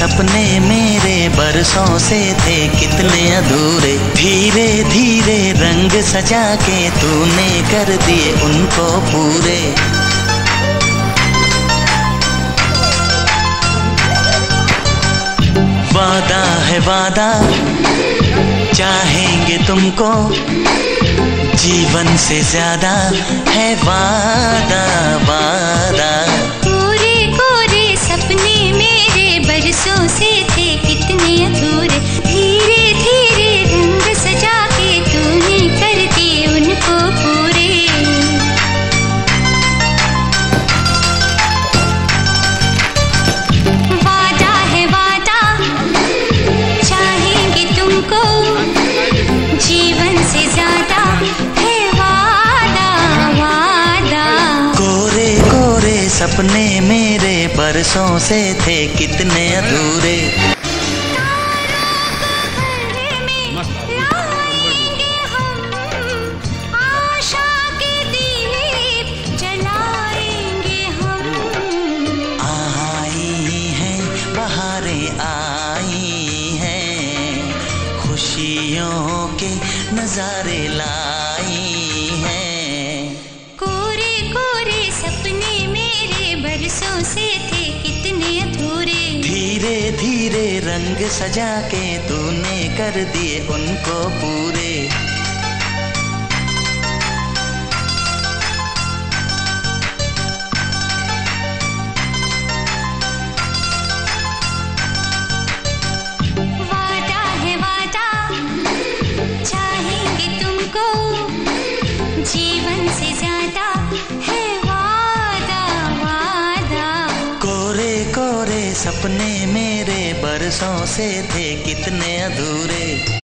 सपने मेरे बरसों से थे कितने अधूरे। धीरे धीरे रंग सजा के तूने कर दिए उनको पूरे। वादा है वादा, चाहेंगे तुमको। जीवन से ज़्यादा है वादा वादा। सपने मेरे बरसों से थे कितने अधूरे। खुशियों के नजारे लाई हैं। धीरे रंग सजा के तूने कर दिए उनको पूरे। सपने मेरे बरसों से थे कितने अधूरे।